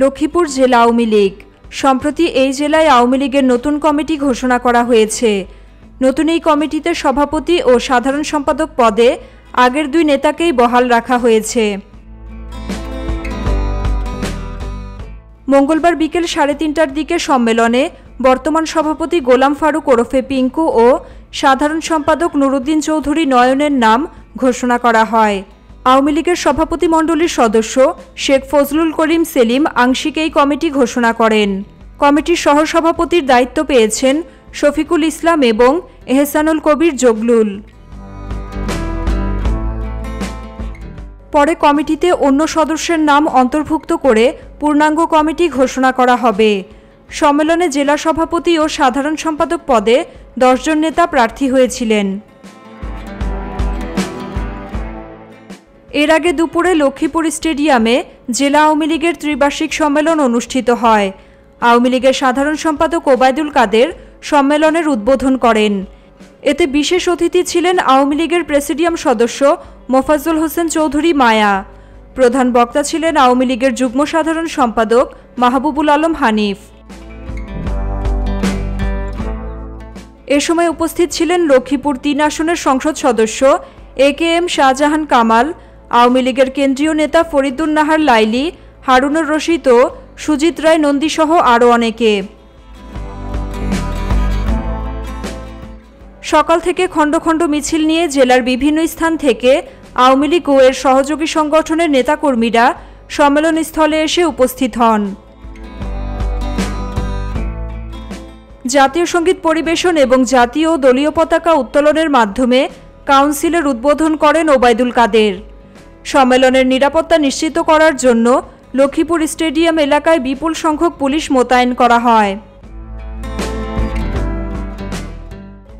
লক্ষ্মীপুর জেলা আওয়ামী লীগ। সম্প্রতি এই জেলায় আওয়ামী লীগের নতুন কমিটি ঘোষণা করা হয়েছে। নতুন এই কমিটিতে সভাপতি ও সাধারণ সম্পাদক পদে আগের দুই নেতাকেই বহাল রাখা হয়েছে। মঙ্গলবার বিকেল সাড়ে তিনটার দিকে সম্মেলনে বর্তমান সভাপতি গোলাম ফারুক ওরফে পিঙ্কু ও সাধারণ সম্পাদক নুরুদ্দিন চৌধুরী নয়নের নাম ঘোষণা করা হয়। আওয়ামী লীগের সভাপতি মণ্ডলীর সদস্য শেখ ফজলুল করিম সেলিম আংশিক এই কমিটি ঘোষণা করেন। কমিটির সহসভাপতির দায়িত্ব পেয়েছেন শফিকুল ইসলাম এবং এহসানুল কবির জগলুল। পরে কমিটিতে অন্য সদস্যের নাম অন্তর্ভুক্ত করে পূর্ণাঙ্গ কমিটি ঘোষণা করা হবে। সম্মেলনে জেলা সভাপতি ও সাধারণ সম্পাদক পদে দশজন নেতা প্রার্থী হয়েছিলেন। এর আগে দুপুরে লক্ষ্মীপুর স্টেডিয়ামে জেলা আওয়ামী লীগের ত্রিবার্ষিক সম্মেলন অনুষ্ঠিত হয়। আওয়ামী লীগের সাধারণ সম্পাদক ওবায়দুল কাদের সম্মেলনের উদ্বোধন করেন। এতে বিশেষ অতিথি ছিলেন আওয়ামী লীগের প্রেসিডিয়াম সদস্য মোফাজ্জল হোসেন চৌধুরী মায়া। প্রধান বক্তা ছিলেন আওয়ামী লীগের যুগ্ম সাধারণ সম্পাদক মাহবুবুল আলম হানিফ। এ সময় উপস্থিত ছিলেন লক্ষ্মীপুর তিন আসনের সংসদ সদস্য A K M Shahjahan Kamal Awami লীগের কেন্দ্রীয় নেতা ফরিদুন নাহার লাইলি, হারুনুর রশিদ ও সুজিত রায় নন্দীসহ আরও অনেকে। সকাল থেকে খণ্ড খণ্ড মিছিল নিয়ে জেলার বিভিন্ন স্থান থেকে আওয়ামী লীগ ও এর সহযোগী সংগঠনের নেতাকর্মীরা সম্মেলনস্থলে এসে উপস্থিত হন। জাতীয় সংগীত পরিবেশন এবং জাতীয় দলীয় পতাকা উত্তোলনের মাধ্যমে কাউন্সিলের উদ্বোধন করেন ওবায়দুল কাদের। সম্মেলনের নিরাপত্তা নিশ্চিত করার জন্য লক্ষ্মীপুর স্টেডিয়াম এলাকায় বিপুল সংখ্যক পুলিশ মোতায়েন করা হয়।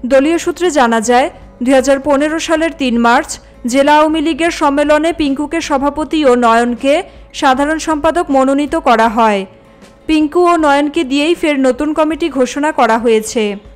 দলীয় সূত্রে জানা যায় দু হাজার পনেরো সালের তিন মার্চ জেলা আওয়ামী লীগের সম্মেলনে পিঙ্কুকে সভাপতি ও নয়নকে সাধারণ সম্পাদক মনোনীত করা হয়। পিঙ্কু ও নয়নকে দিয়েই ফের নতুন কমিটি ঘোষণা করা হয়েছে।